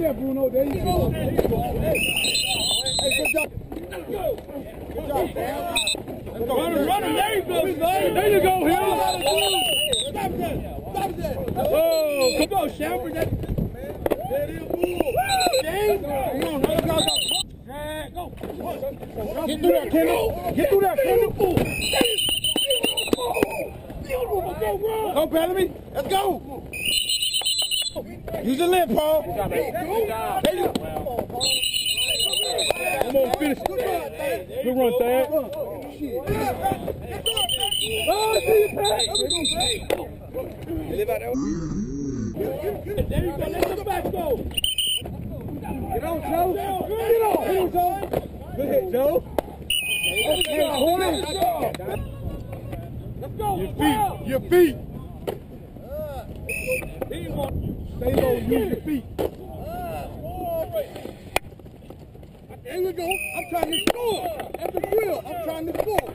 there, Bruno. There you go. Hey, good job. Good job, go. Run him, run him. There you go. There you go, Hill. Stop that. Stop that. Oh, come on, Shamford. There is, Bull. James. Come on, let's go. Drag, go. Get through that, Kendall. Get through that, Kendall. Go, Bellamy. Let's go. Use your lip, Paul. There you go. Come on, finish. Good run, Thad. Oh, see you, Pat. There you go. Let the back go. Get on, Joe. Get on. Get on, Joe. Good hit, Joe. Let's go. Your feet. Your feet. He want- Stay low. Use your feet. There you go. I'm trying to score. At the grill. I'm trying to score.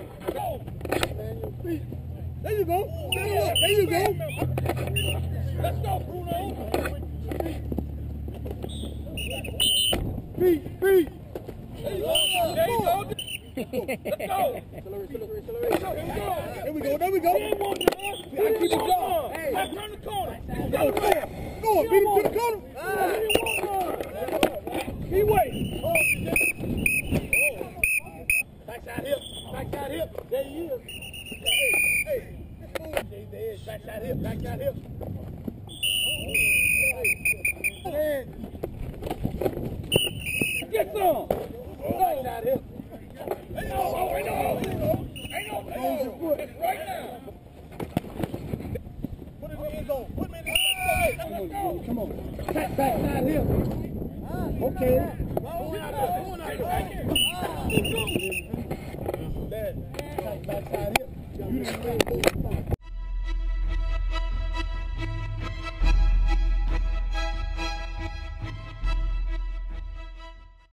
There you go. Stand up. There you go. Let's go, Bruno. Feet, feet. There you go. There you go. Let's go. There we go. There we go. You, man. I keep it going. Back around the corner. Go, go. Go. Beat him to the corner. He wait. Backside hip. Backside hip. There he is. Hey, hey. There he is. Backside hip. Backside hip. Get some. Backside hip. Zone. Come on. Back, hip. Okay. Backside hip. You didn't